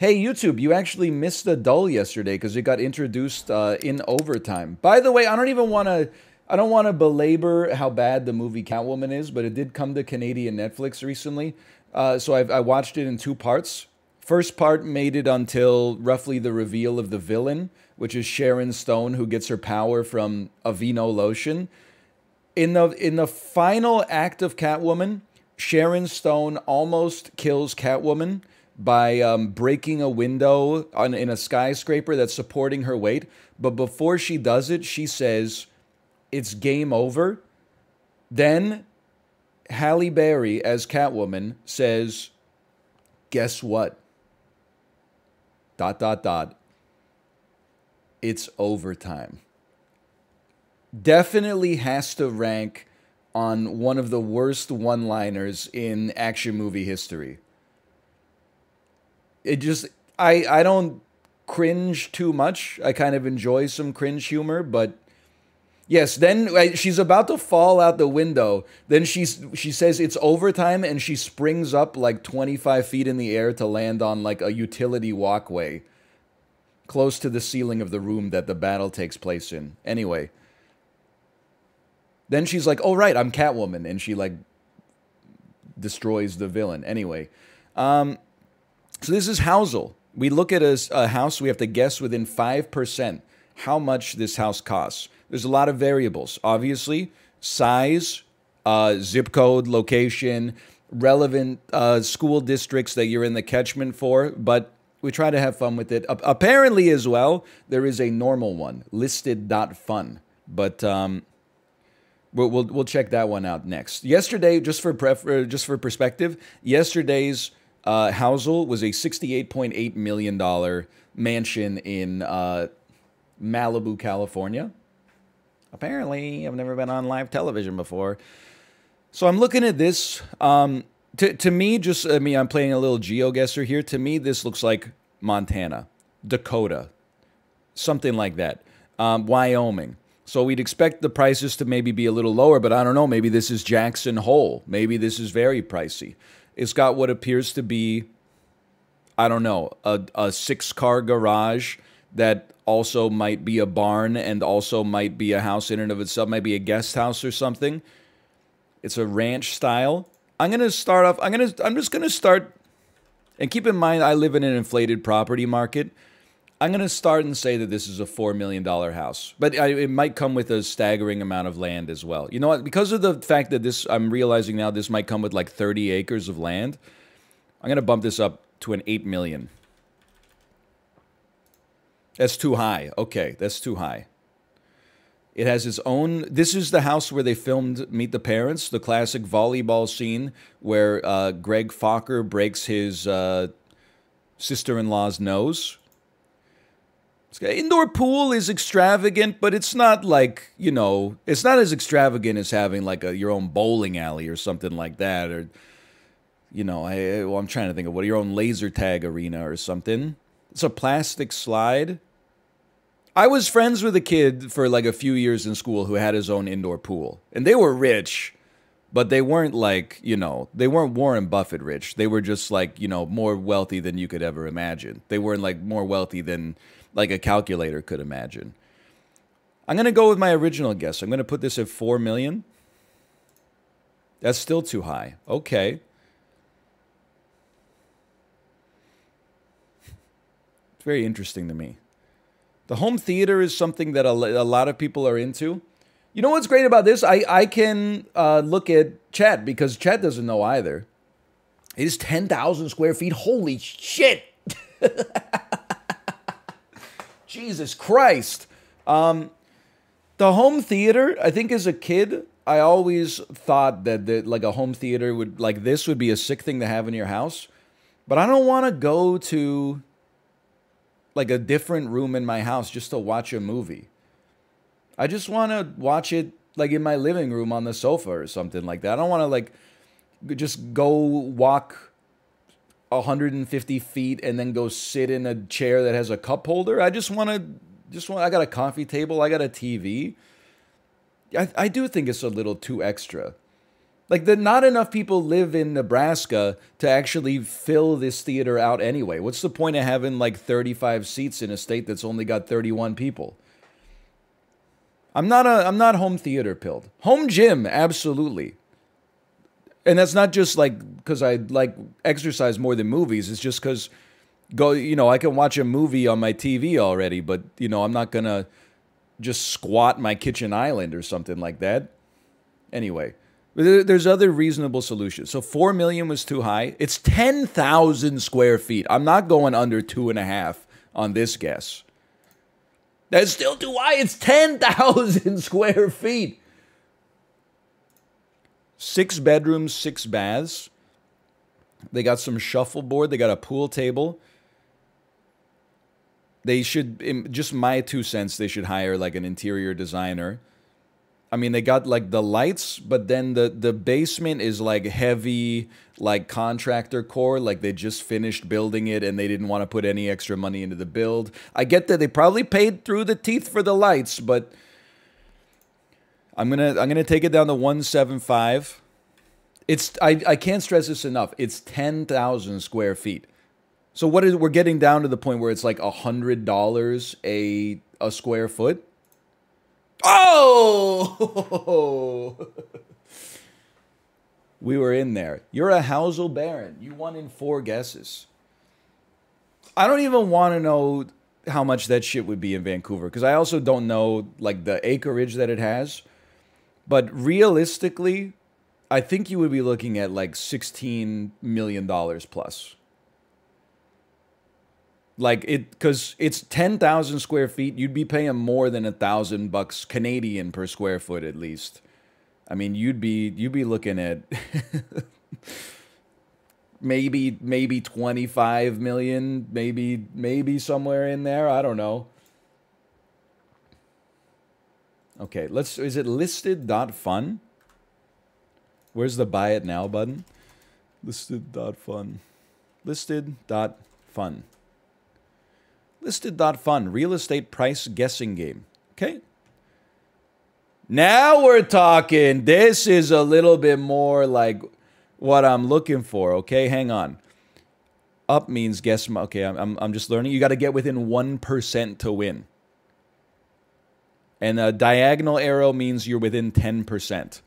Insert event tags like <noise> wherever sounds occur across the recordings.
Hey, YouTube, you actually missed the dull yesterday because it got introduced uh, in overtime. By the way, I don't even want to. I don't want to belabor how bad the movie Catwoman is, but it did come to Canadian Netflix recently. Uh, so I've, I watched it in two parts. First part made it until roughly the reveal of the villain, which is Sharon Stone, who gets her power from Aveeno lotion. In the in the final act of Catwoman, Sharon Stone almost kills Catwoman by um, breaking a window on, in a skyscraper that's supporting her weight. But before she does it, she says, It's game over. Then Halle Berry, as Catwoman, says, Guess what? Dot, dot, dot. It's overtime. Definitely has to rank on one of the worst one liners in action movie history it just I I don't cringe too much. I kind of enjoy some cringe humor, but yes, then she's about to fall out the window. Then she's she says it's overtime and she springs up like 25 feet in the air to land on like a utility walkway close to the ceiling of the room that the battle takes place in. Anyway, then she's like, "Oh right, I'm Catwoman," and she like destroys the villain. Anyway, um, so this is Housel. We look at a, a house, we have to guess within 5% how much this house costs. There's a lot of variables. Obviously, size, uh, zip code, location, relevant uh, school districts that you're in the catchment for, but we try to have fun with it. A- apparently, as well, there is a normal one, listed.fun, but um, we'll, we'll, we'll check that one out next. Yesterday, just for pref- just for perspective, yesterday's uh, Housel was a $68.8 million mansion in uh, Malibu, California. Apparently, I've never been on live television before. So I'm looking at this. Um, to, to me, just, I mean, I'm playing a little GeoGuessr here. To me, this looks like Montana, Dakota, something like that. Um, Wyoming. So we'd expect the prices to maybe be a little lower, but I don't know. Maybe this is Jackson Hole. Maybe this is very pricey. It's got what appears to be, I don't know, a, a six car garage that also might be a barn and also might be a house in and of itself, might be a guest house or something. It's a ranch style. I'm gonna start off. I'm gonna. I'm just gonna start. And keep in mind, I live in an inflated property market. I'm going to start and say that this is a $4 million house, but I, it might come with a staggering amount of land as well. You know what? Because of the fact that this, I'm realizing now this might come with like 30 acres of land, I'm going to bump this up to an 8 million. That's too high. Okay, that's too high. It has its own. This is the house where they filmed Meet the Parents, the classic volleyball scene where uh, Greg Focker breaks his uh, sister in law's nose Indoor pool is extravagant, but it's not like, you know, it's not as extravagant as having like a your own bowling alley or something like that or you know, I well, I'm trying to think of what your own laser tag arena or something. It's a plastic slide. I was friends with a kid for like a few years in school who had his own indoor pool. And they were rich, but they weren't like, you know, they weren't Warren Buffett rich. They were just like, you know, more wealthy than you could ever imagine. They weren't like more wealthy than like a calculator could imagine. I'm going to go with my original guess. I'm going to put this at 4 million. That's still too high. Okay. It's very interesting to me. The home theater is something that a, lot of people are into. You know what's great about this? I, I can uh, look at chat because chat doesn't know either. It is 10,000 square feet. Holy shit. <laughs> Jesus Christ. Um, the home theater, I think as a kid, I always thought that, that like a home theater would like this would be a sick thing to have in your house. But I don't want to go to like a different room in my house just to watch a movie. I just want to watch it like in my living room on the sofa or something like that. I don't want to like just go walk 150 feet and then go sit in a chair that has a cup holder. I just want to, just want, I got a coffee table, I got a TV. I, I do think it's a little too extra. Like, the, not enough people live in Nebraska to actually fill this theater out anyway. What's the point of having like 35 seats in a state that's only got 31 people? I'm not a I'm not home theater pilled. Home gym, absolutely. And that's not just like because I like exercise more than movies. It's just because go you know I can watch a movie on my TV already, but you know I'm not gonna just squat my kitchen island or something like that. Anyway. There's other reasonable solutions. So four million was too high. It's ten thousand square feet. I'm not going under two and a half on this guess. That's still too high. It's ten thousand <laughs> square feet. Six bedrooms, six baths. They got some shuffleboard. They got a pool table. They should, just my two cents, they should hire like an interior designer I mean, they got like the lights, but then the the basement is like heavy, like contractor core. Like they just finished building it and they didn't want to put any extra money into the build. I get that they probably paid through the teeth for the lights, but I'm gonna I'm gonna take it down to one seven five. It's I I can't stress this enough. It's ten thousand square feet. So what is we're getting down to the point where it's like a hundred dollars a a square foot Oh! <laughs> we were in there. You're a Housel Baron. You won in four guesses. I don't even want to know how much that shit would be in Vancouver because I also don't know like the acreage that it has. But realistically, I think you would be looking at like $16 million plus. Like it because it's 10,000 square feet you'd be paying more than a thousand bucks Canadian per square foot at least. I mean you'd be you'd be looking at <laughs> maybe maybe 25 million maybe maybe somewhere in there I don't know okay let's is it listed dot fun where's the buy it now button listed dot fun listed dot fun Listed.fun, real estate price guessing game. Okay. Now we're talking. This is a little bit more like what I'm looking for. Okay, hang on. Up means guess. Okay, I'm, I'm just learning. You got to get within 1% to win. And a diagonal arrow means you're within 10%.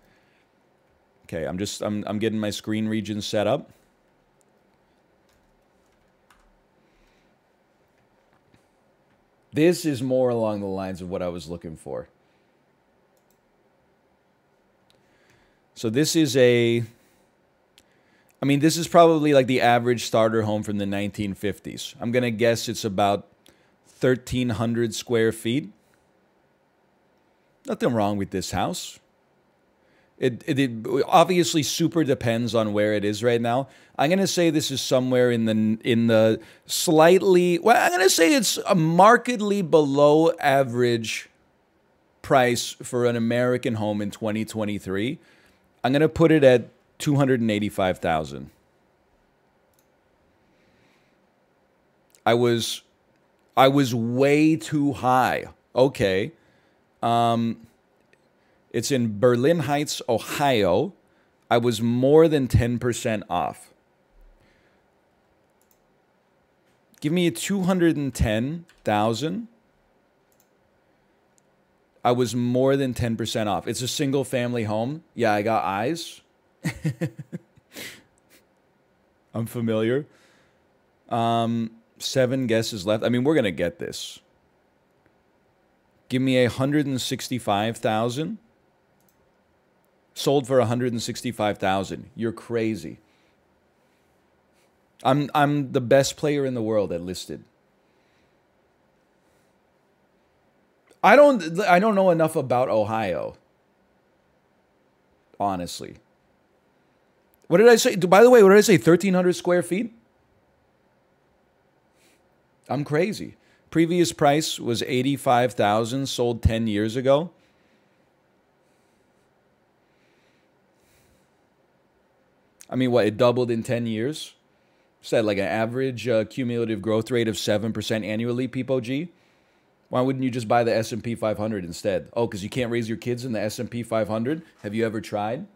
Okay, I'm just, I'm, I'm getting my screen region set up. This is more along the lines of what I was looking for. So this is a I mean, this is probably like the average starter home from the 1950s. I'm going to guess it's about 1,300 square feet. Nothing wrong with this house. It, it, it, obviously super depends on where it is right now. I'm gonna say this is somewhere in the in the slightly. Well, I'm gonna say it's a markedly below average price for an American home in 2023. I'm gonna put it at 285,000. I was I was way too high. Okay. Um it's in Berlin Heights, Ohio. I was more than 10% off. Give me a 210,000. I was more than 10% off. It's a single family home. Yeah, I got eyes. <laughs> I'm familiar. Um, seven guesses left. I mean, we're going to get this. Give me a 165,000 sold for 165,000. You're crazy. I'm I'm the best player in the world at listed. I don't I don't know enough about Ohio. Honestly. What did I say? By the way, what did I say? 1300 square feet? I'm crazy. Previous price was 85,000 sold 10 years ago. I mean, what, it doubled in 10 years? Said like an average uh, cumulative growth rate of 7% annually, PeopleG. Why wouldn't you just buy the S&P 500 instead? Oh, because you can't raise your kids in the S&P 500? Have you ever tried?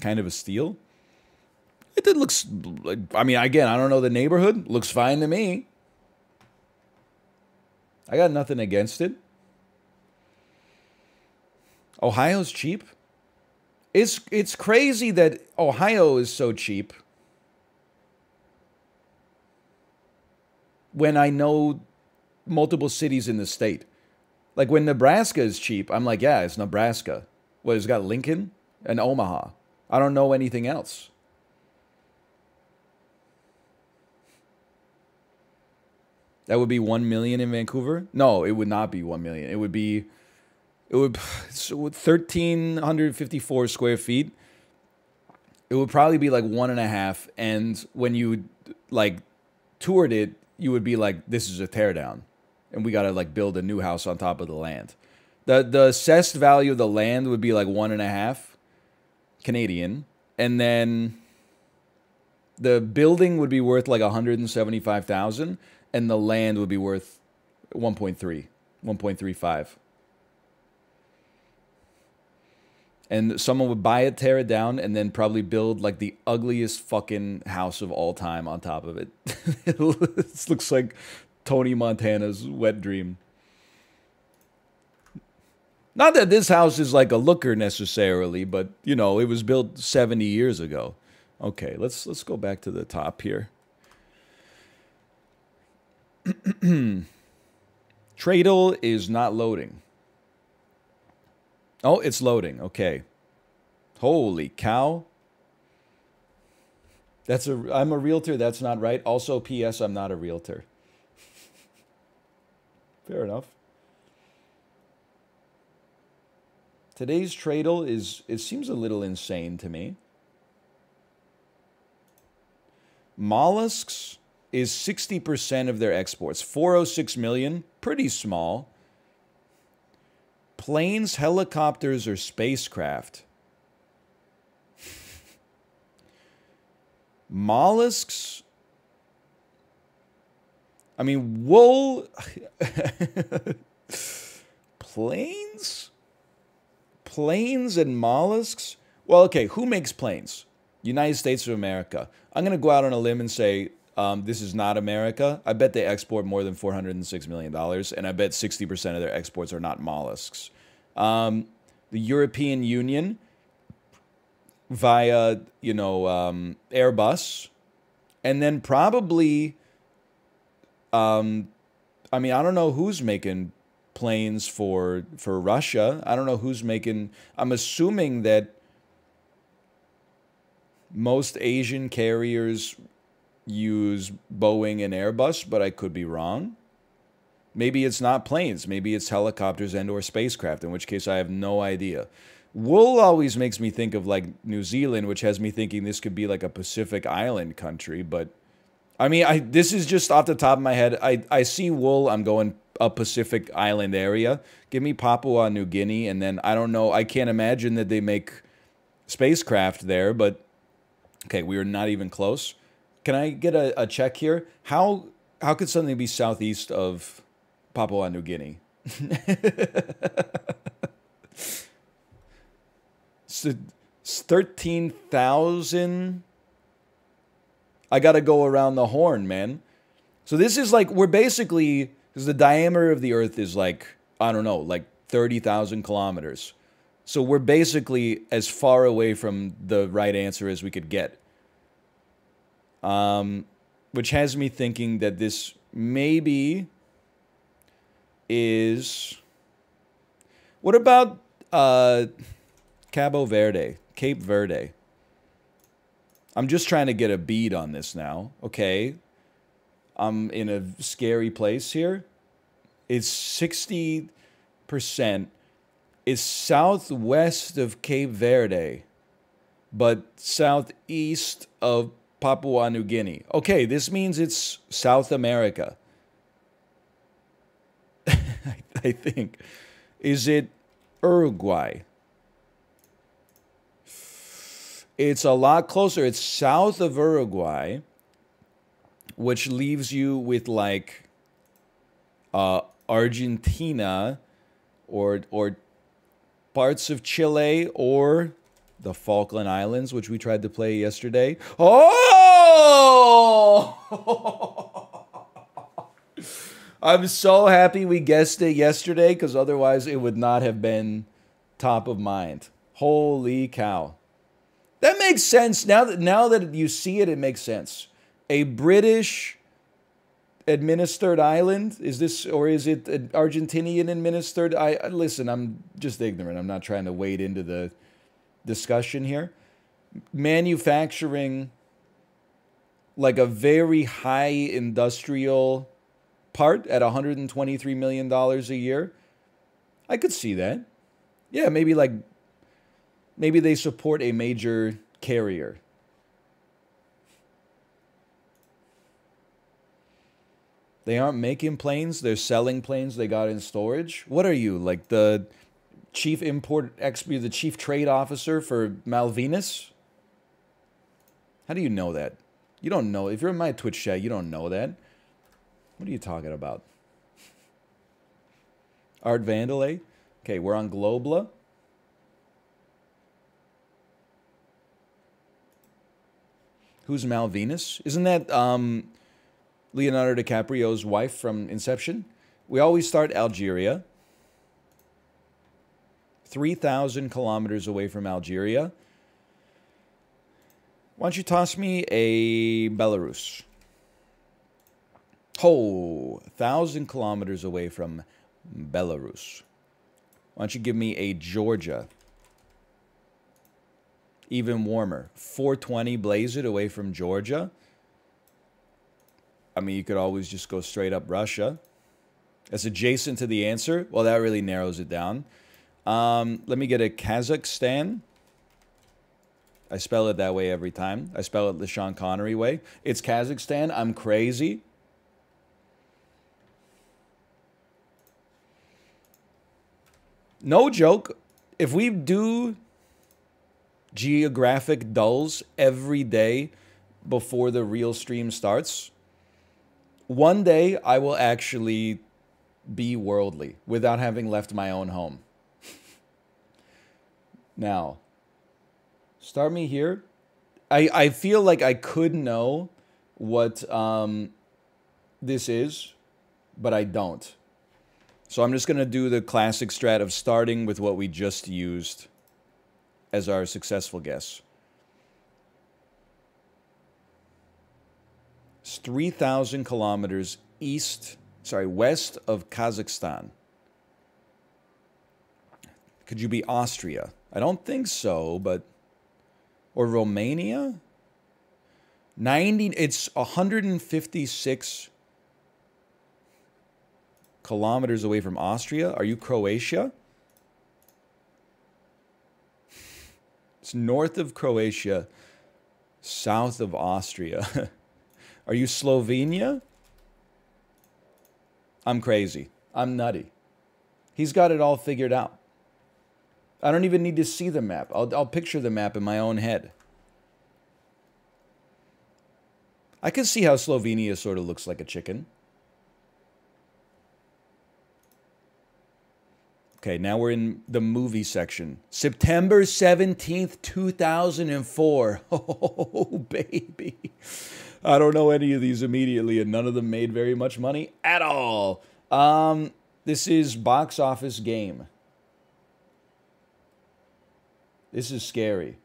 Kind of a steal? It did looks like I mean again, I don't know the neighborhood. Looks fine to me. I got nothing against it. Ohio's cheap. It's it's crazy that Ohio is so cheap. When I know multiple cities in the state. Like when Nebraska is cheap, I'm like, yeah, it's Nebraska. What, it's got Lincoln and Omaha. I don't know anything else. That would be 1 million in Vancouver? No, it would not be 1 million. It would be it would <sighs> 1354 square feet. It would probably be like one and a half and when you like toured it, you would be like this is a teardown and we got to like build a new house on top of the land. The the assessed value of the land would be like one and a half Canadian, and then the building would be worth like 175,000 and the land would be worth 1.3, 1.35. And someone would buy it, tear it down, and then probably build like the ugliest fucking house of all time on top of it. <laughs> it looks like Tony Montana's wet dream. Not that this house is like a looker necessarily, but you know, it was built 70 years ago. Okay, let's let's go back to the top here. <clears throat> Tradle is not loading. Oh, it's loading. Okay. Holy cow. That's a I'm a realtor, that's not right. Also PS I'm not a realtor. <laughs> Fair enough. Today's Tradle is it seems a little insane to me. Mollusks is 60% of their exports. 406 million, pretty small. Planes, helicopters, or spacecraft. <laughs> Mollusks I mean, wool, <laughs> planes, planes and mollusks. Well, okay, who makes planes? United States of America. I'm going to go out on a limb and say um, this is not America. I bet they export more than $406 million, and I bet 60% of their exports are not mollusks. Um, the European Union, via, you know, um, Airbus, and then probably um, I mean, I don't know who's making planes for for Russia. I don't know who's making. I'm assuming that most Asian carriers use Boeing and Airbus, but I could be wrong. Maybe it's not planes. Maybe it's helicopters and or spacecraft, in which case I have no idea. Wool always makes me think of like New Zealand, which has me thinking this could be like a Pacific Island country, but I mean, I this is just off the top of my head. I I see wool. I'm going a Pacific Island area. Give me Papua New Guinea, and then I don't know. I can't imagine that they make spacecraft there, but okay, we are not even close. Can I get a, a check here? How how could something be southeast of Papua New Guinea? <laughs> so, thirteen thousand I got to go around the horn, man. So this is like we're basically because the diameter of the Earth is like I don't know, like thirty thousand kilometers. So we're basically as far away from the right answer as we could get. Um, which has me thinking that this maybe is. What about uh, Cabo Verde, Cape Verde? I'm just trying to get a bead on this now. Okay. I'm in a scary place here. It's 60%. It's southwest of Cape Verde, but southeast of Papua New Guinea. Okay, this means it's South America. <laughs> I think. Is it Uruguay? It's a lot closer. It's south of Uruguay, which leaves you with like uh, Argentina or or parts of Chile or the Falkland Islands, which we tried to play yesterday. Oh! Oh! <laughs> I'm so happy we guessed it yesterday because otherwise it would not have been top of mind. Holy cow. That makes sense. Now that now that you see it, it makes sense. A British administered island is this or is it an Argentinian administered? I listen. I'm just ignorant. I'm not trying to wade into the discussion here. Manufacturing like a very high industrial part at 123 million dollars a year. I could see that. Yeah, maybe like maybe they support a major carrier. They aren't making planes, they're selling planes they got in storage. What are you, like the chief import expert, the chief trade officer for Malvinas? How do you know that? You don't know. If you're in my Twitch chat, you don't know that. What are you talking about? Art Vandelay? Okay, we're on Globle. Who's Malvinas? Isn't that um, Leonardo DiCaprio's wife from Inception? We always start Algeria. 3,000 kilometers away from Algeria. Why don't you toss me a Belarus? Oh, 1,000 kilometers away from Belarus. Why don't you give me a Georgia? even warmer. 420 blaze it away from Georgia. I mean, you could always just go straight up Russia. That's adjacent to the answer. Well, that really narrows it down. Um, let me get a Kazakhstan. I spell it that way every time. I spell it the Sean Connery way. It's Kazakhstan. I'm crazy. No joke. If we do geographic dulls every day before the real stream starts. One day I will actually be worldly without having left my own home. <laughs> now, start me here. I, I feel like I could know what um, this is, but I don't. So I'm just going to do the classic strat of starting with what we just used as our successful guess. It's 3,000 kilometers east, sorry, west of Kazakhstan. Could you be Austria? I don't think so, but. Or Romania? 90, it's 156 kilometers away from Austria. Are you Croatia? It's north of Croatia, south of Austria. <laughs> Are you Slovenia? I'm crazy. I'm nutty. He's got it all figured out. I don't even need to see the map. I'll, I'll picture the map in my own head. I can see how Slovenia sort of looks like a chicken. Okay, now we're in the movie section. September 17th, 2004. <laughs> Oh, baby. I don't know any of these immediately, and none of them made very much money at all. Um, this is box office game. This is scary.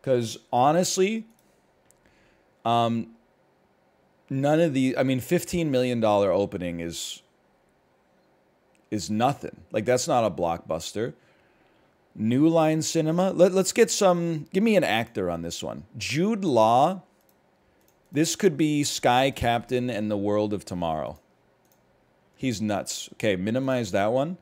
Because honestly, um, none of the, I mean, $15 million opening is is nothing. Like that's not a blockbuster. New Line Cinema. Let, let's get some. Give me an actor on this one. Jude Law. This could be Sky Captain and the World of Tomorrow. He's nuts. Okay, minimize that one.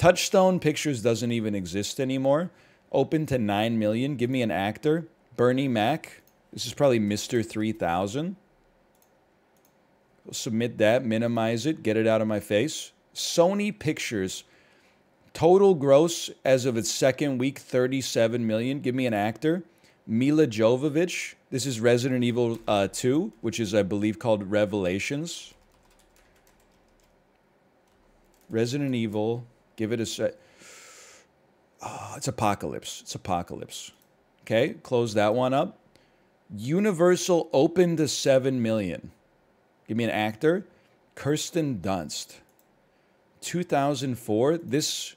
Touchstone Pictures doesn't even exist anymore. Open to 9 million. Give me an actor. Bernie Mac. This is probably Mr. 3000. submit that, minimize it, get it out of my face. Sony Pictures total gross as of its second week 37 million. Give me an actor. Milla Jovovich. This is Resident Evil uh, 2, which is I believe called Revelations. Resident Evil. Give it a set. Oh, ah, it's Apocalypse. It's Apocalypse. Okay, close that one up. Universal opened to 7 million. Give me an actor. Kirsten Dunst. 2004. This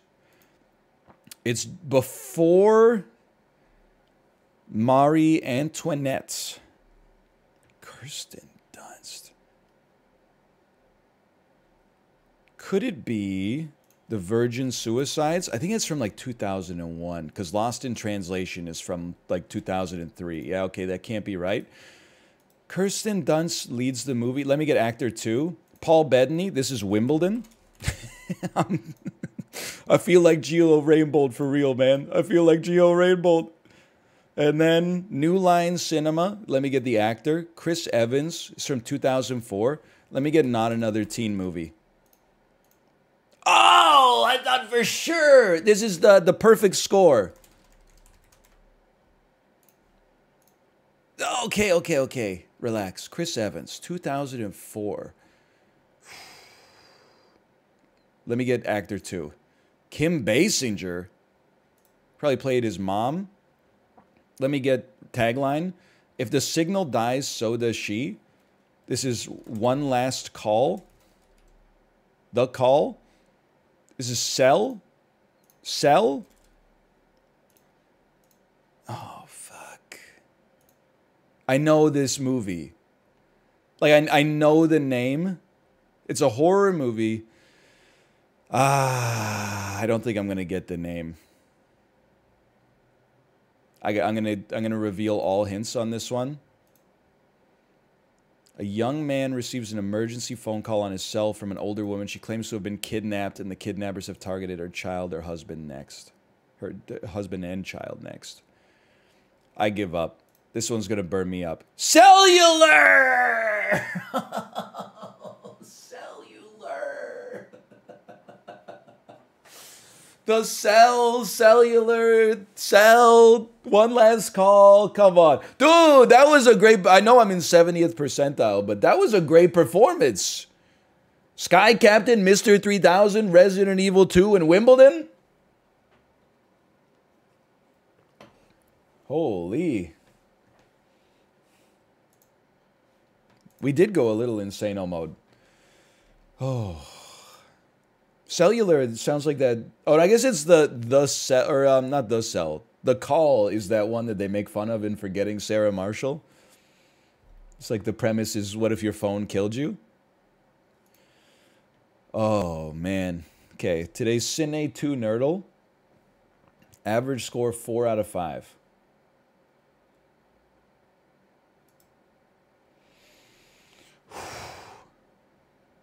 it's before Marie Antoinette. Kirsten Dunst. Could it be the Virgin Suicides? I think it's from like 2001 because Lost in Translation is from like 2003. Yeah, okay, that can't be right. Kirsten Dunst leads the movie. Let me get actor two. Paul Bettany. This is Wimbledon. <laughs> I feel like Geo Rainbolt for real, man. I feel like Geo Rainbolt. And then New Line Cinema. Let me get the actor. Chris Evans is from 2004. Let me get not another teen movie. Oh, I thought for sure this is the the perfect score. Okay, okay, okay. Relax. Chris Evans, 2004. Let me get actor two. Kim Basinger probably played his mom. Let me get tagline. If the signal dies, so does she. This is one last call. The call. Is this is Cell. Cell. Oh fuck. I know this movie. Like I I know the name. It's a horror movie. Ah, I don't think I'm gonna get the name. I, I'm gonna I'm gonna reveal all hints on this one. A young man receives an emergency phone call on his cell from an older woman. She claims to have been kidnapped, and the kidnappers have targeted her child or husband next. Her husband and child next. I give up. This one's gonna burn me up. Cellular! <laughs> the cell, cellular, cell, one last call. Come on. Dude, that was a great. I know I'm in 70th percentile, but that was a great performance. Sky Captain, Mr. 3000, Resident Evil 2, and Wimbledon? Holy. We did go a little insano mode. Oh. Cellular sounds like that. Oh, I guess it's the the cell or um, not the cell. The call is that one that they make fun of in Forgetting Sarah Marshall. It's like the premise is, what if your phone killed you? Oh man. Okay, today's Cine2Nerdle. Average score 4 out of 5.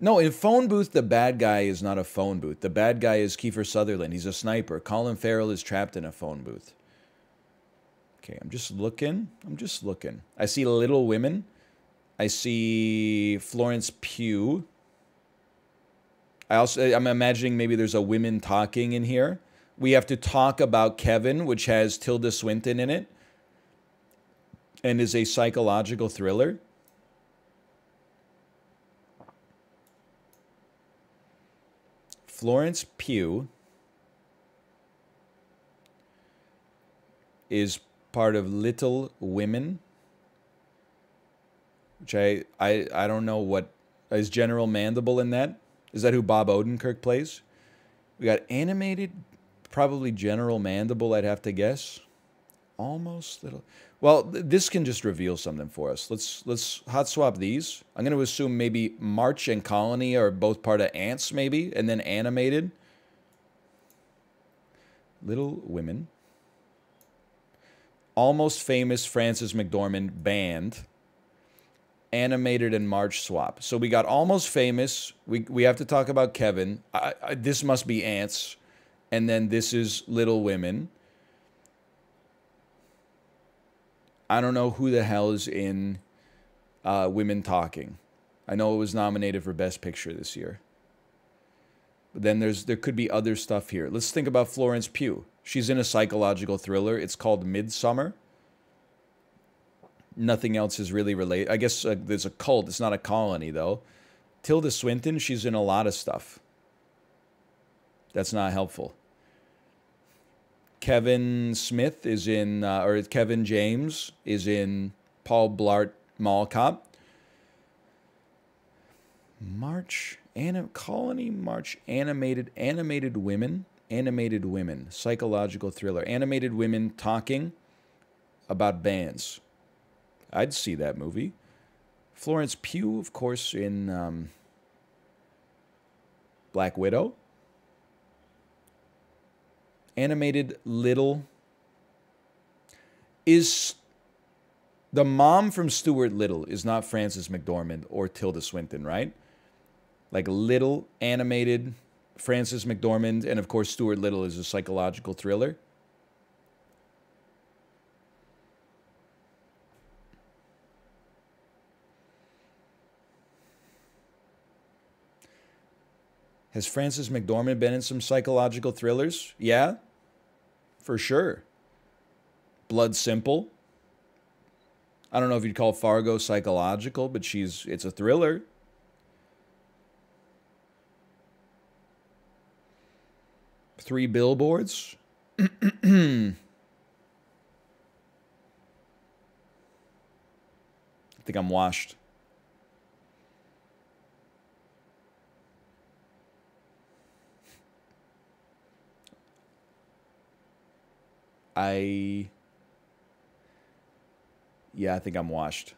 No, in phone booth, the bad guy is not a phone booth. The bad guy is Kiefer Sutherland. He's a sniper. Colin Farrell is trapped in a phone booth. Okay, I'm just looking. I'm just looking. I see Little Women. I see Florence Pugh. I also I'm imagining maybe there's a women talking in here. We have to talk about Kevin, which has Tilda Swinton in it, and is a psychological thriller. Florence Pugh is part of Little Women, which I I I don't know what is General Mandible in that. Is that who Bob Odenkirk plays? We got animated, probably General Mandible. I'd have to guess. Almost little. Well, th- this can just reveal something for us. Let's let's hot swap these. I'm going to assume maybe March and Colony are both part of Ants, maybe, and then animated. Little Women. Almost famous Frances McDormand band. Animated and March swap. So we got almost famous. We we have to talk about Kevin. I, I, this must be Ants, and then this is Little Women. I don't know who the hell is in uh, Women Talking. I know it was nominated for Best Picture this year. But then there's there could be other stuff here. Let's think about Florence Pugh. She's in a psychological thriller. It's called Midsommar. Nothing else is really related. I guess uh, there's a cult. It's not a colony though. Tilda Swinton, she's in a lot of stuff. That's not helpful. Kevin Smith is in, uh, or Kevin James is in Paul Blart Mall Cop. March Anim- Colony March animated animated women animated women psychological thriller animated women talking about bands. I'd see that movie. Florence Pugh, of course, in um, Black Widow. Animated Little is the mom from Stuart Little is not Frances McDormand or Tilda Swinton, right? Like Little animated Frances McDormand, and of course Stuart Little is a psychological thriller. Has Frances McDormand been in some psychological thrillers? Yeah, for sure. Blood Simple. I don't know if you'd call Fargo psychological, but she's it's a thriller. Three billboards. <clears throat> I think I'm washed. I yeah, I think I'm washed.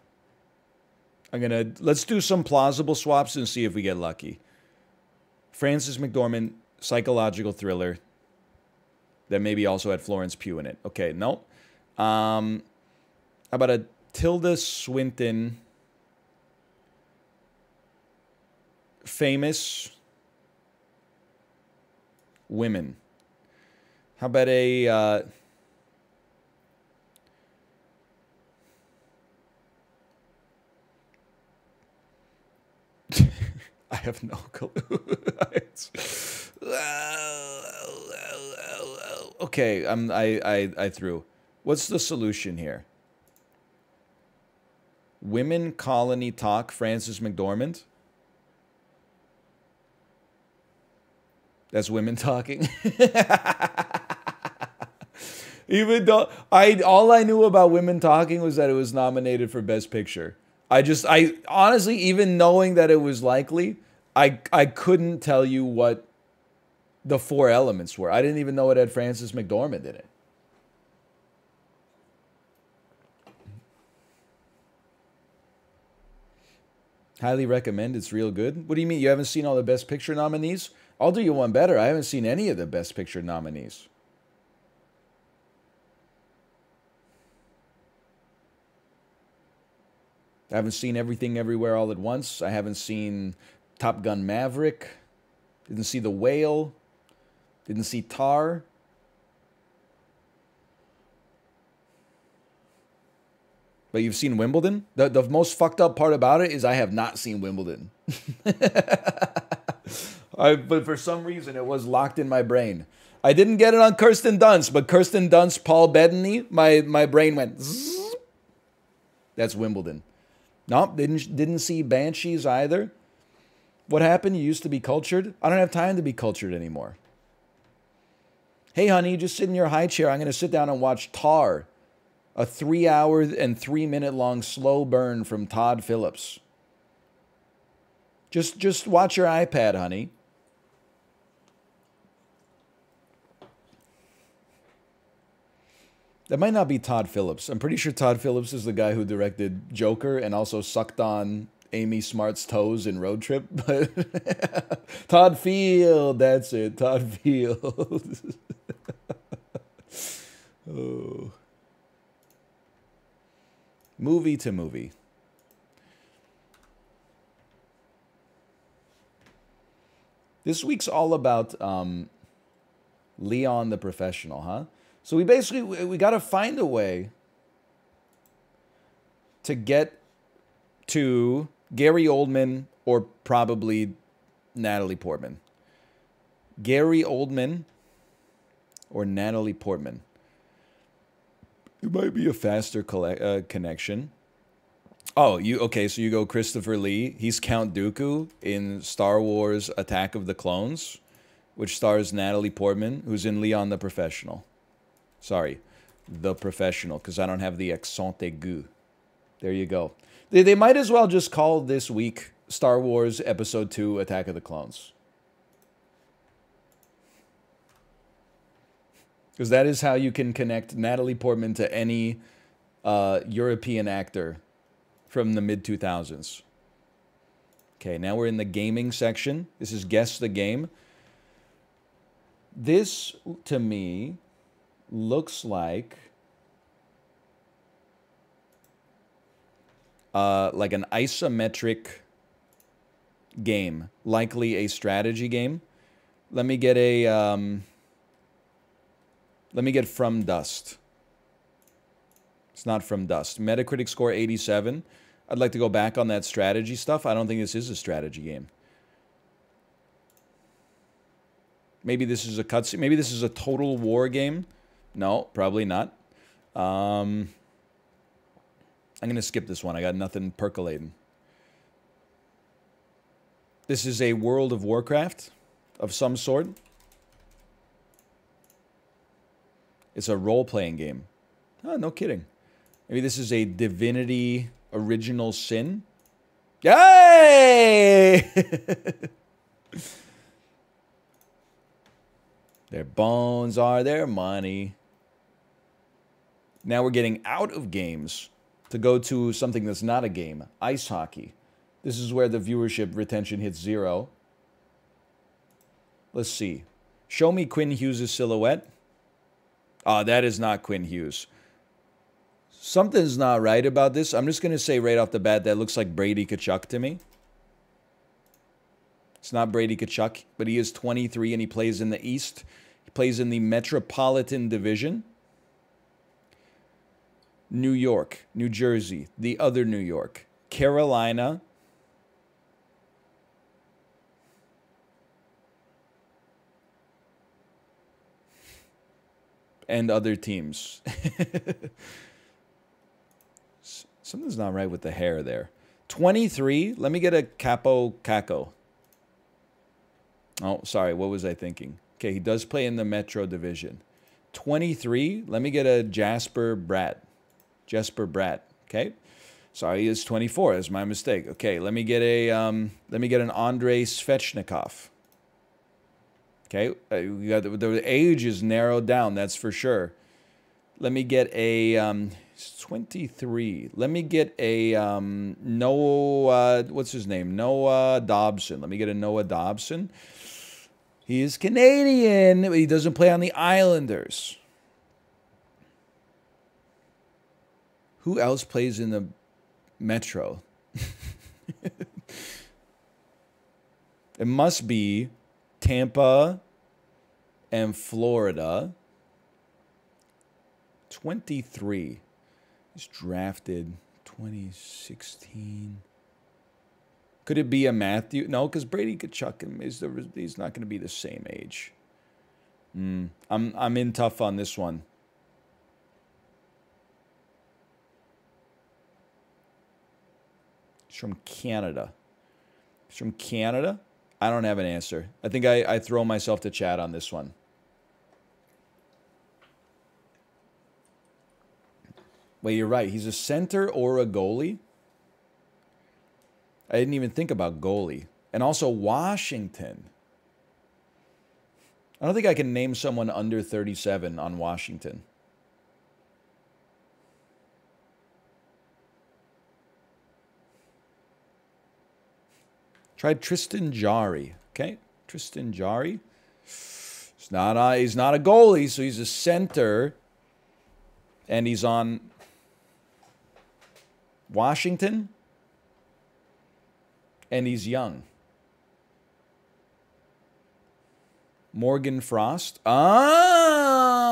I'm gonna let's do some plausible swaps and see if we get lucky. Francis McDormand, psychological thriller that maybe also had Florence Pugh in it. Okay, no. Um, how about a Tilda Swinton famous women? How about a uh, I have no <laughs> clue. okay, I'm, I, I, I threw. What's the solution here? Women Colony Talk, Frances McDormand. That's women <laughs> talking. Even though I all I knew about women talking was that it was nominated for Best Picture. I just I honestly even knowing that it was likely, I I couldn't tell you what the four elements were. I didn't even know it had Frances McDormand in it. Highly recommend. It's real good. What do you mean? You haven't seen all the Best Picture nominees? I'll do you one better. I haven't seen any of the Best Picture nominees. I haven't seen everything everywhere all at once. I haven't seen Top Gun Maverick. Didn't see The Whale. Didn't see Tar. But you've seen Wimbledon? The, the most fucked up part about it is I have not seen Wimbledon. <laughs> I, but for some reason, it was locked in my brain. I didn't get it on Kirsten Dunst, but Kirsten Dunst, Paul Bettany, my, my brain went. Zzz. That's Wimbledon. Nope, didn't didn't see Banshees either. What happened? You used to be cultured. I don't have time to be cultured anymore. Hey, honey, you just sit in your high chair. I'm going to sit down and watch Tar, a three hour and three minute long slow burn from Todd Phillips. Just, just watch your iPad, honey. That might not be Todd Phillips. I'm pretty sure Todd Phillips is the guy who directed Joker and also sucked on Amy Smart's toes in Road Trip. <laughs> But Todd Field, that's it. Todd Field. <laughs> oh. Movie to movie. This week's all about um, Leon the Professional, huh? So we basically we, got to find a way to get to Gary Oldman or probably Natalie Portman. Gary Oldman or Natalie Portman. It might be a faster uh, connection. Oh, you okay? So you go Christopher Lee. He's Count Dooku in Star Wars: Attack of the Clones, which stars Natalie Portman, who's in Leon the Professional. Sorry, The Professional, because I don't have the accent aigu. There you go. They, they might as well just call this week Star Wars Episode 2 Attack of the Clones. Because that is how you can connect Natalie Portman to any uh, European actor from the mid 2000s. Okay, now we're in the gaming section. This is Guess the Game. This, to me, looks like uh, like an isometric game, likely a strategy game. Let me get a um, let me get From Dust. It's not From Dust. Metacritic score 87. I'd like to go back on that strategy stuff. I don't think this is a strategy game. Maybe this is a cutscene. Maybe this is a total war game. No, probably not. Um, I'm going to skip this one. I got nothing percolating. This is a World of Warcraft of some sort. It's a role-playing game. Oh, no kidding. Maybe this is a Divinity Original Sin. Yay! <laughs> their bones are their money. Now we're getting out of games to go to something that's not a game ice hockey. This is where the viewership retention hits zero. Let's see. Show me Quinn Hughes' silhouette. Oh, that is not Quinn Hughes. Something's not right about this. I'm just going to say right off the bat that looks like Brady Tkachuk to me. It's not Brady Tkachuk, but he is 23 and he plays in the East. He plays in the Metropolitan Division. New York, New Jersey, the other New York, Carolina, and other teams. <laughs> Something's not right with the hair there. 23. Let me get a Kaapo Kakko. Oh, sorry. What was I thinking? Okay, he does play in the Metro Division. 23. Let me get a Jesper Bratt. Jesper Bratt. Okay. Sorry, he is 24. That's my mistake. Okay, let me get a um, let me get an Andrei Svechnikov. Okay, uh, we got the, the, age is narrowed down. That's for sure. Let me get a um, 23. Let me get a um, Noah. What's his name? Noah Dobson. Let me get a Noah Dobson. He is Canadian. He doesn't play on the Islanders. Who else plays in the Metro? it must be Tampa, and Florida. 23. He's drafted 2016. Could it be a Matthew? No, because Brady Tkachuk is the, he's not going to be the same age. Mm, I'm I'm in tough on this one. He's from Canada. He's from Canada. I don't have an answer. I think I, I throw myself to chat on this one. Wait, you're right. He's a center or a goalie? I didn't even think about goalie. And also Washington. I don't think I can name someone under 37 on Washington. Tried Tristan Jarry. Okay, Tristan Jarry. He's not a, he's not a goalie, so he's a center. And he's on Washington. And he's young. Morgan Frost. Oh,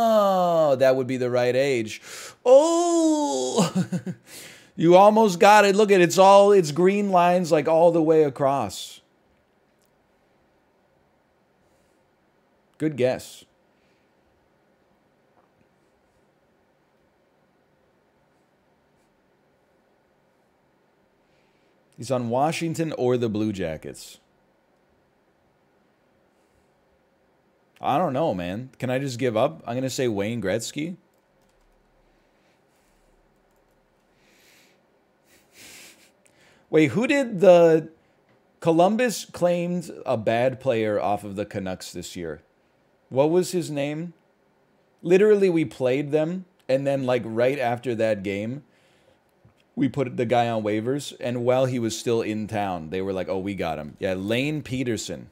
that would be the right age. Oh, <laughs> You almost got it. Look at it. It's all it's green lines like all the way across. Good guess. He's on Washington or the Blue Jackets. I don't know, man. Can I just give up? I'm going to say Wayne Gretzky. Wait, who did the Columbus claimed a bad player off of the Canucks this year? What was his name? Literally, we played them, and then like right after that game, we put the guy on waivers, and while he was still in town, they were like, "Oh, we got him." Yeah, Lane Pederson.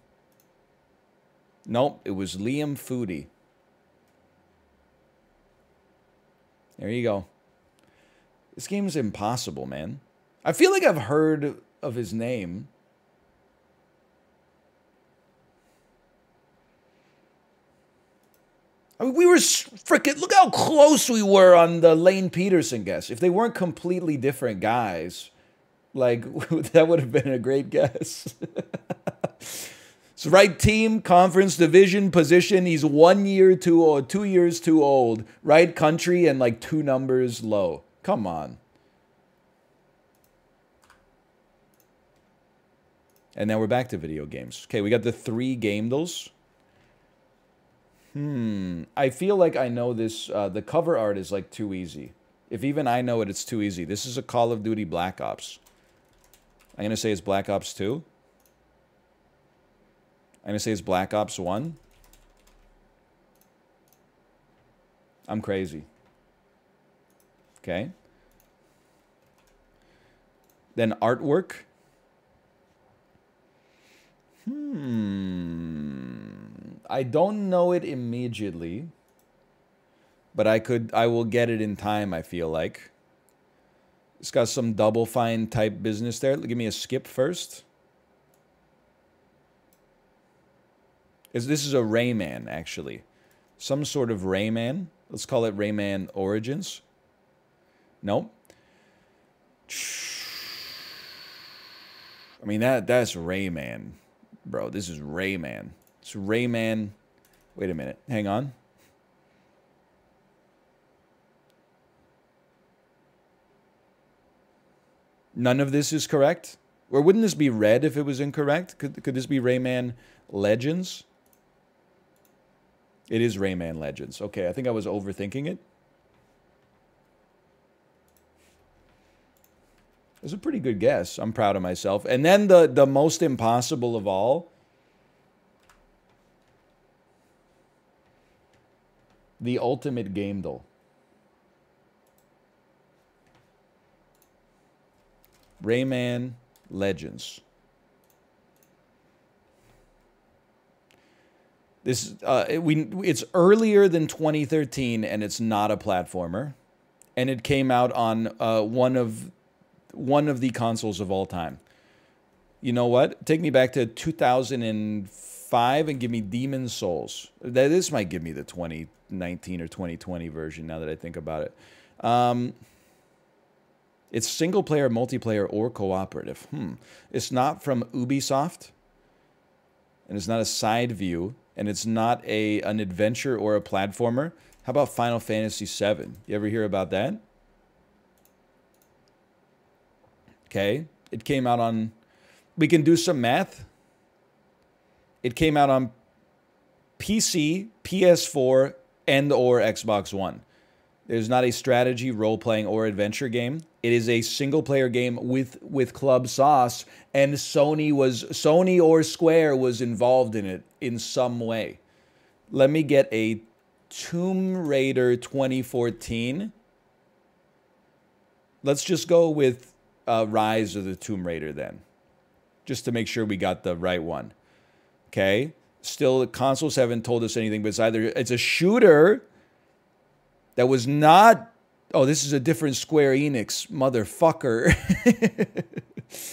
Nope, it was Liam Foudy. There you go. This game is impossible, man. I feel like I've heard of his name. I mean, we were freaking. Look how close we were on the Lane Pederson guess. If they weren't completely different guys, like <laughs> that would have been a great guess. <laughs> so right team, conference, division, position. He's one year too old, two years too old. Right country and like two numbers low. Come on. And now we're back to video games. Okay, we got the three Gamedles. Hmm. I feel like I know this. Uh, the cover art is like too easy. If even I know it, it's too easy. This is a Call of Duty Black Ops. I'm going to say it's Black Ops 2. I'm going to say it's Black Ops 1. I'm crazy. Okay. Then artwork. Hmm. I don't know it immediately, but I could. I will get it in time. I feel like. It's got some double fine type business there. Give me a skip first. Is this is a Rayman actually, some sort of Rayman. Let's call it Rayman Origins. Nope. I mean that that's Rayman, bro. This is Rayman. It's Rayman. Wait a minute. Hang on. None of this is correct? Or wouldn't this be red if it was incorrect? Could, could this be Rayman Legends? It is Rayman Legends. Okay, I think I was overthinking it. It's a pretty good guess. I'm proud of myself. And then the, the most impossible of all the ultimate Gamedle. Rayman Legends. This uh, it, we it's earlier than 2013, and it's not a platformer, and it came out on uh, one of one of the consoles of all time. You know what? Take me back to 2005 and give me Demon's Souls. That this might give me the 2019 or 2020 version now that I think about it. Um, it's single player, multiplayer, or cooperative. Hmm. It's not from Ubisoft, and it's not a side view, and it's not a an adventure or a platformer. How about Final Fantasy VII? You ever hear about that? Okay, it came out on. We can do some math. It came out on PC, PS4, and or Xbox One. There's not a strategy, role playing, or adventure game. It is a single player game with with Club Sauce, and Sony was Sony or Square was involved in it in some way. Let me get a Tomb Raider 2014. Let's just go with uh, Rise of the Tomb Raider then, just to make sure we got the right one. Okay, Still, the consoles haven't told us anything, but it's either it's a shooter that was not. Oh, this is a different Square Enix motherfucker. <laughs>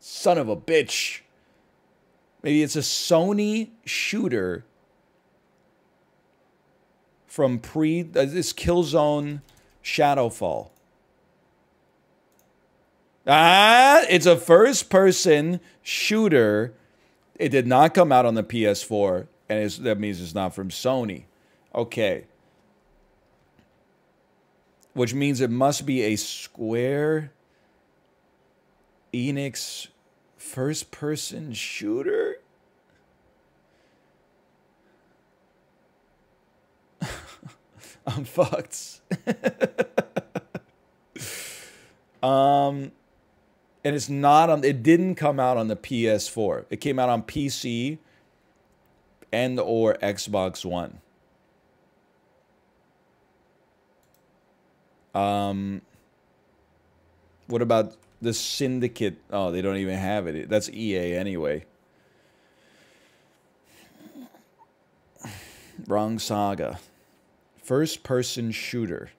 Son of a bitch. Maybe it's a Sony shooter from pre uh, this Killzone Shadowfall. Ah, it's a first person shooter it did not come out on the PS4, and that means it's not from Sony. Okay. Which means it must be a Square Enix first person shooter? <laughs> I'm fucked. <laughs> um and it's not on. It didn't come out on the PS4. It came out on PC and or Xbox One. Um, what about the Syndicate? Oh, they don't even have it. That's EA anyway. Wrong saga. First person shooter.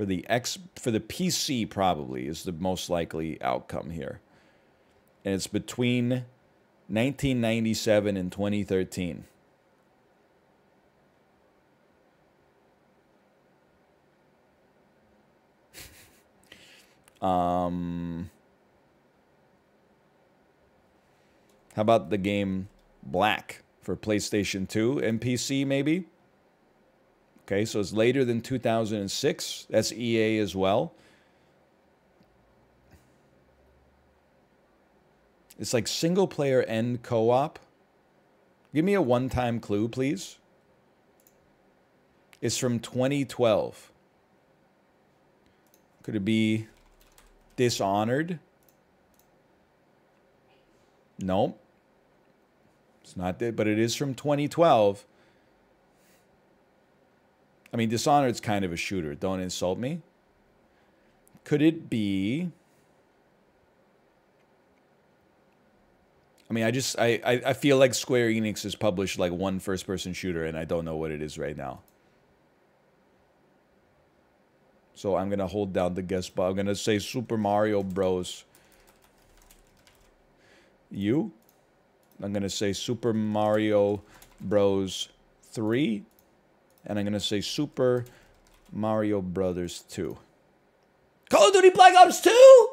For the X for the PC probably is the most likely outcome here. And it's between 1997 and 2013. <laughs> um How about the game Black for PlayStation 2 and PC, maybe? Okay, so it's later than 2006. That's EA as well. It's like single player and co op. Give me a one time clue, please. It's from 2012. Could it be Dishonored? Nope. It's not that, but it is from 2012. I mean, Dishonored's kind of a shooter. Don't insult me. Could it be? I mean, I just I, I, I feel like Square Enix has published like one first person shooter and I don't know what it is right now. So I'm gonna hold down the guess but I'm gonna say Super Mario Bros. You? I'm going to say Super Mario Bros. 3. And I'm going to say Super Mario Brothers 2. Call of Duty Black Ops 2?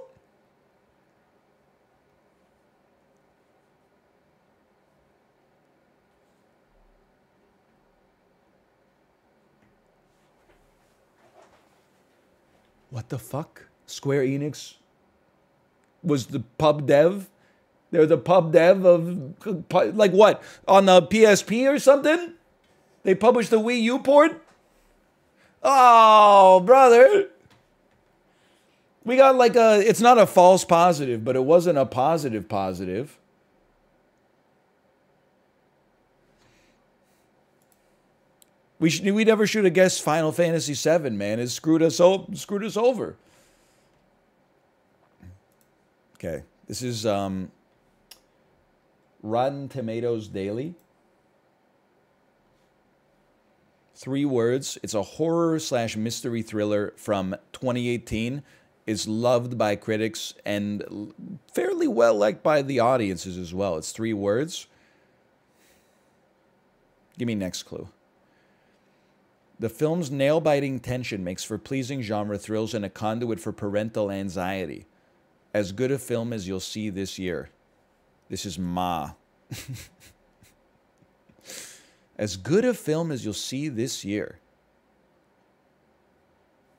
What the fuck? Square Enix was the pub dev they're the pub dev of like what on the PSP or something. They published the Wii U port. Oh, brother. We got like a. It's not a false positive, but it wasn't a positive positive. We should, we never should have guessed Final Fantasy VII, man. It screwed us o- screwed us over. Okay, this is um, Rotten Tomatoes Daily. Three words. It's a horror slash mystery thriller from 2018. Is loved by critics and fairly well liked by the audiences as well. It's three words. Give me next clue. The film's nail biting tension makes for pleasing genre thrills and a conduit for parental anxiety. As good a film as you'll see this year. This is Ma. <laughs> as good a film as you'll see this year.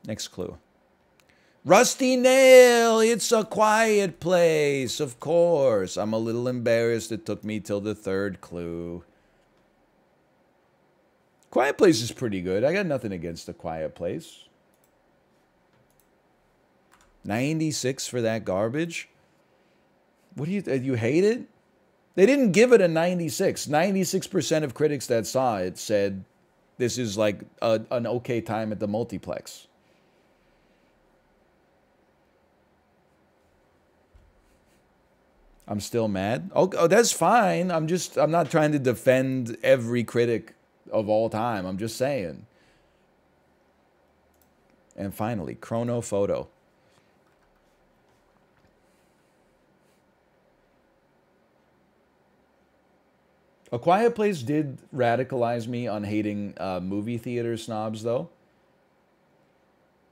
Next clue. Rusty Nail, it's a quiet place, of course. I'm a little embarrassed it took me till the third clue. Quiet Place is pretty good. I got nothing against a Quiet Place. 96 for that garbage? What do you uh, you hate it? They didn't give it a 96. 96% of critics that saw it said this is like a, an okay time at the multiplex. I'm still mad. Oh, oh, that's fine. I'm just I'm not trying to defend every critic of all time. I'm just saying. And finally, Chronophoto. A Quiet Place did radicalize me on hating uh, movie theater snobs, though.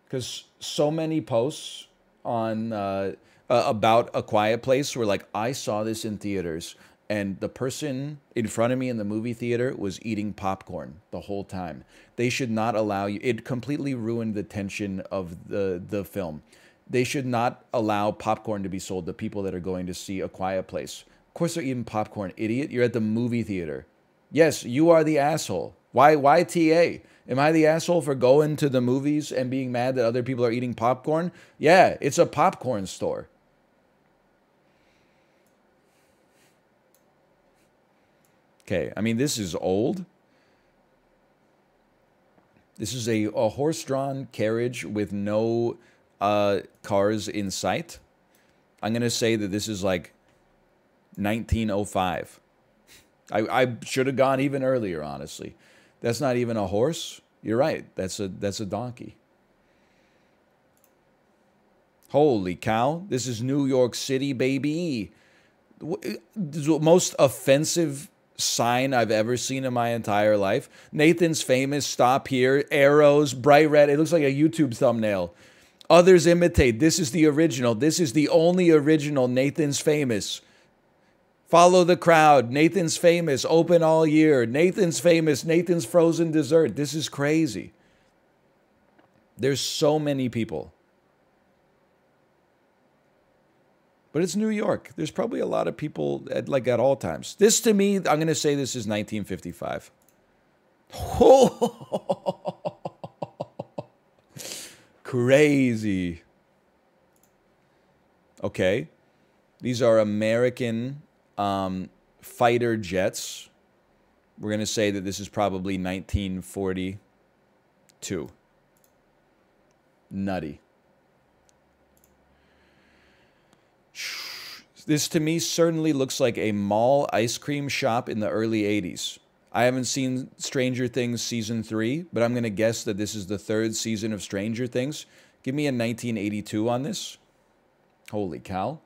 Because so many posts on uh, uh, about A Quiet Place were like, I saw this in theaters, and the person in front of me in the movie theater was eating popcorn the whole time. They should not allow you. It completely ruined the tension of the the film. They should not allow popcorn to be sold to people that are going to see A Quiet Place course they're eating popcorn, idiot. You're at the movie theater. Yes, you are the asshole. Why why TA? Am I the asshole for going to the movies and being mad that other people are eating popcorn? Yeah, it's a popcorn store. Okay, I mean, this is old. This is a, a horse drawn carriage with no uh, cars in sight. I'm going to say that this is like 1905. I, I should have gone even earlier, honestly. That's not even a horse. You're right. That's a that's a donkey. Holy cow. This is New York City, baby. Most offensive sign I've ever seen in my entire life. Nathan's famous, stop here, arrows, bright red. It looks like a YouTube thumbnail. Others imitate. This is the original. This is the only original Nathan's famous. Follow the crowd. Nathan's famous. Open all year. Nathan's famous. Nathan's frozen dessert. This is crazy. There's so many people. But it's New York. There's probably a lot of people at like at all times. This to me, I'm going to say this is 1955. <laughs> Crazy. Okay. These are American um, fighter jets. We're going to say that this is probably 1942. Nutty. This to me certainly looks like a mall ice cream shop in the early 80s. I haven't seen Stranger Things season three, but I'm going to guess that this is the third season of Stranger Things. Give me a 1982 on this. Holy cow.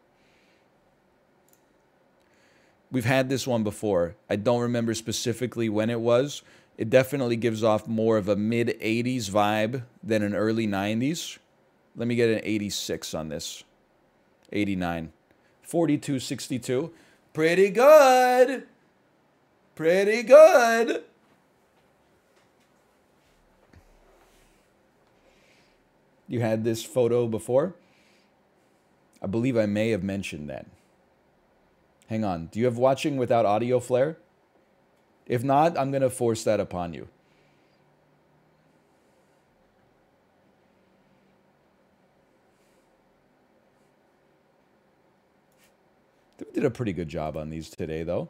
We've had this one before. I don't remember specifically when it was. It definitely gives off more of a mid 80s vibe than an early 90s. Let me get an 86 on this. 89. 42 62. Pretty good. Pretty good. You had this photo before? I believe I may have mentioned that. Hang on. Do you have watching without audio flare? If not, I'm going to force that upon you. We did a pretty good job on these today, though.